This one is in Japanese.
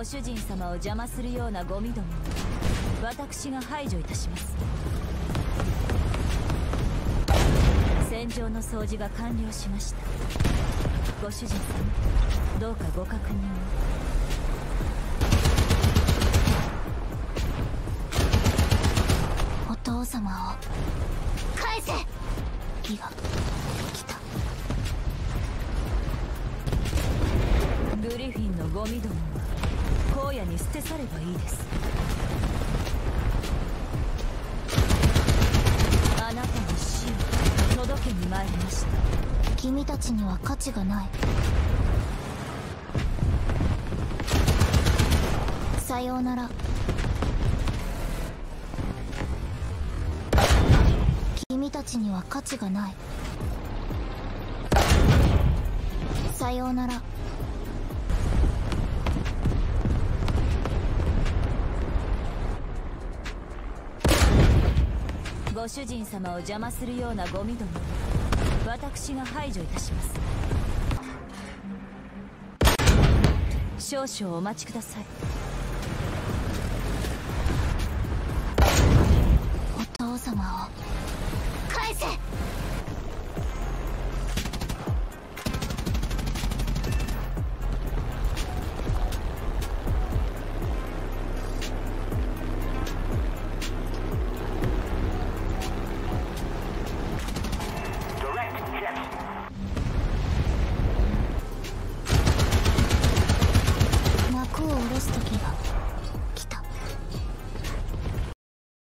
ご主人様を邪魔するようなゴミどもを。私が排除いたします戦場の掃除が完了しましたご主人様どうかご確認お父様を。返せ。火が来た。グリフィンのゴミども。捨て去ればいいです。あなたの死を届けに参りました。君たちには価値がない。さようなら。君たちには価値がない。さようなら。ご主人様を邪魔するようなゴミども私が排除いたします。少々お待ちください。お父様を。